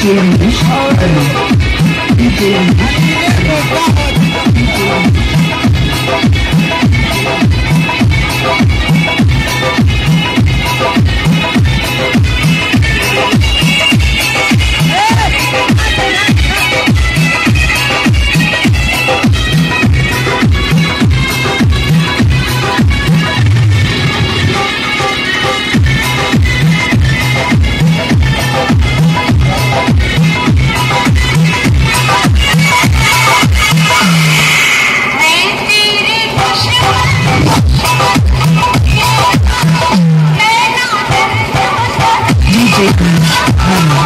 DJ English. DJ English. Techno.